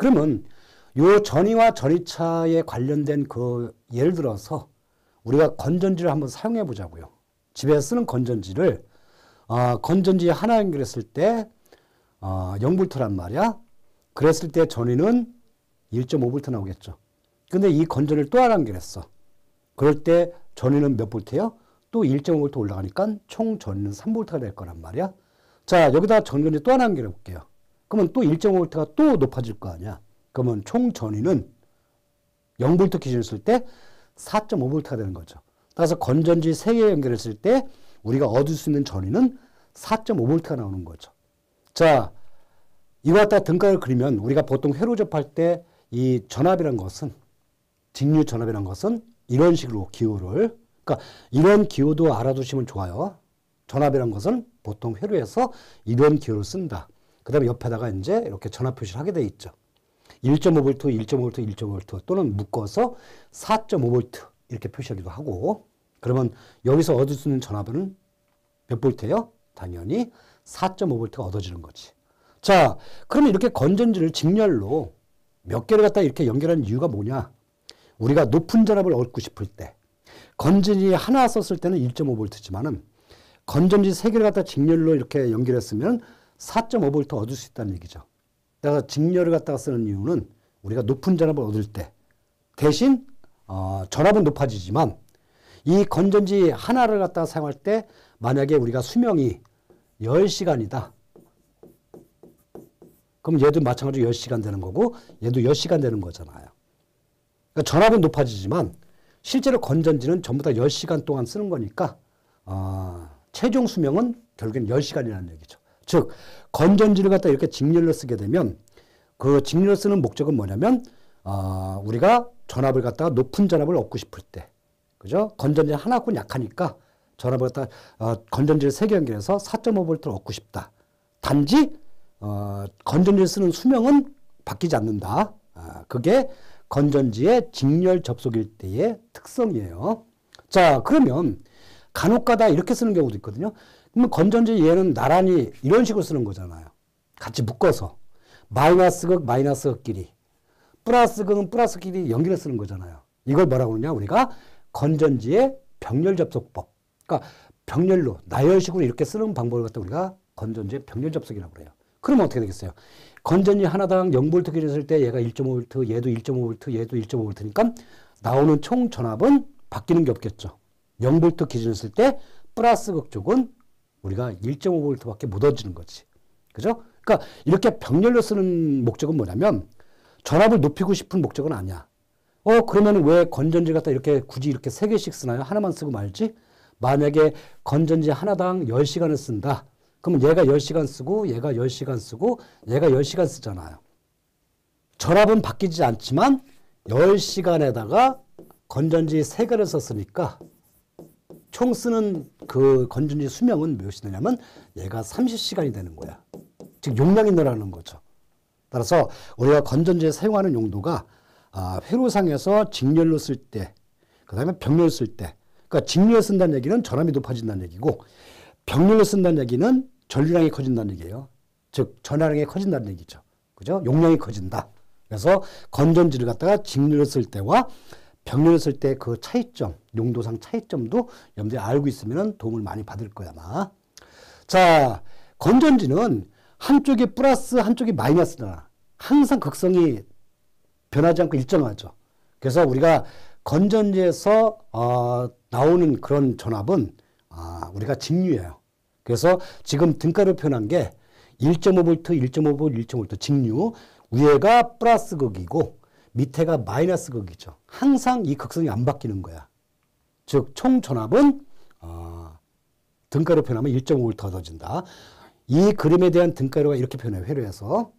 그러면 요 전이와 전이차에 관련된 그 예를 들어서 우리가 건전지를 한번 사용해 보자고요. 집에서 쓰는 건전지를 어, 건전지 하나 연결했을 때 어, 0볼트란 말이야. 그랬을 때 전위는 1.5볼트 나오겠죠. 근데 이 건전을 또 하나 연결했어. 그럴 때 전위는 몇 볼트예요? 또 1.5볼트 올라가니까 총 전위는 3볼트가 될 거란 말이야. 자, 여기다 전건지 또 하나 연결해 볼게요. 그러면 또 1.5볼트가 또 높아질 거 아니야. 그러면 총 전위는 0볼트 기준으로 쓸때 4.5볼트가 되는 거죠. 따라서 건전지 3개 연결했을 때 우리가 얻을 수 있는 전위는 4.5볼트가 나오는 거죠. 자, 이와 같다 등가를 그리면 우리가 보통 회로 접할 때 이 전압이란 것은 직류 전압이란 것은 이런 식으로 기호를 그러니까 이런 기호도 알아두시면 좋아요. 전압이란 것은 보통 회로에서 이런 기호를 쓴다. 그 다음에 옆에다가 이제 이렇게 전압 표시를 하게 돼 있죠. 1.5V, 1.5V, 1.5V 또는 묶어서 4.5V 이렇게 표시하기도 하고 그러면 여기서 얻을 수 있는 전압은 몇 볼트예요? 당연히 4.5V가 얻어지는 거지. 자, 그러면 이렇게 건전지를 직렬로 몇 개를 갖다 이렇게 연결하는 이유가 뭐냐? 우리가 높은 전압을 얻고 싶을 때 건전지 하나 썼을 때는 1.5V지만은 건전지 세 개를 갖다 직렬로 이렇게 연결했으면 4.5V 얻을 수 있다는 얘기죠. 그래서 직렬을 갖다가 쓰는 이유는 우리가 높은 전압을 얻을 때 대신 어, 전압은 높아지지만 이 건전지 하나를 갖다가 사용할 때 만약에 우리가 수명이 10시간이다. 그럼 얘도 마찬가지로 10시간 되는 거고 얘도 10시간 되는 거잖아요. 그러니까 전압은 높아지지만 실제로 건전지는 전부 다 10시간 동안 쓰는 거니까 어, 최종 수명은 결국엔 10시간이라는 얘기죠. 즉 건전지를 갖다 이렇게 직렬로 쓰게 되면 그 직렬로 쓰는 목적은 뭐냐면 어, 우리가 전압을 갖다가 높은 전압을 얻고 싶을 때 그죠? 건전지 하나뿐 약하니까 전압을 갖다 어, 건전지를 세 개 연결해서 4.5V를 얻고 싶다. 단지 어, 건전지를 쓰는 수명은 바뀌지 않는다. 아, 그게 건전지의 직렬 접속일 때의 특성이에요. 자, 그러면 간혹가다 이렇게 쓰는 경우도 있거든요. 그러면 건전지 얘는 나란히 이런 식으로 쓰는 거잖아요. 같이 묶어서 마이너스 극 마이너스 극끼리 플러스 극은 플러스 끼리 연결해 쓰는 거잖아요. 이걸 뭐라고 그러냐 우리가 건전지의 병렬 접속법. 그러니까 병렬로 나열식으로 이렇게 쓰는 방법을 갖다 우리가 건전지의 병렬 접속이라고 그래요. 그러면 어떻게 되겠어요? 건전지 하나당 0볼트 기준을 때 얘가 1.5볼트, 얘도 1.5볼트, 얘도 1.5볼트니까 나오는 총 전압은 바뀌는 게 없겠죠. 0볼트 기준을 쓸 때 플러스 극 쪽은 우리가 1.5볼트밖에 못 얻지는 거지. 그죠? 그러니까 이렇게 병렬로 쓰는 목적은 뭐냐면 전압을 높이고 싶은 목적은 아니야. 어, 그러면 왜 건전지 갖다 이렇게 굳이 이렇게 세 개씩 쓰나요? 하나만 쓰고 말지? 만약에 건전지 하나당 10시간을 쓴다. 그러면 얘가 10시간 쓰고 얘가 10시간 쓰고 얘가 10시간 쓰잖아요. 전압은 바뀌지 않지만 10시간에다가 건전지 3개를 썼으니까 총 쓰는 그 건전지 수명은 몇이 되냐면 얘가 30시간이 되는 거야. 즉 용량이 늘어나는 거죠. 따라서 우리가 건전지에 사용하는 용도가 아, 회로상에서 직렬로 쓸 때, 그 다음에 병렬로 쓸 때. 그러니까 직렬로 쓴다는 얘기는 전압이 높아진다는 얘기고 병렬로 쓴다는 얘기는 전류량이 커진다는 얘기예요. 즉 전화량이 커진다는 얘기죠. 그죠? 용량이 커진다. 그래서 건전지를 갖다가 직렬로 쓸 때와 쓸때그 차이점, 용도상 차이점도 염두에 알고 있으면 도움을 많이 받을 거야, 아마. 자, 건전지는 한쪽이 플러스, 한쪽이 마이너스다. 항상 극성이 변하지 않고 일정하죠. 그래서 우리가 건전지에서 어, 나오는 그런 전압은 아, 우리가 직류예요. 그래서 지금 등가를 표현한 게 1.5V, 1.5V, 1.5V 직류 위에가 플러스 극이고 밑에가 마이너스 극이죠. 항상 이 극성이 안 바뀌는 거야. 즉 총 전압은 어, 등가로 표현하면 1.5V 얻어진다. 이 그림에 대한 등가로가 이렇게 표현해요. 회로에서.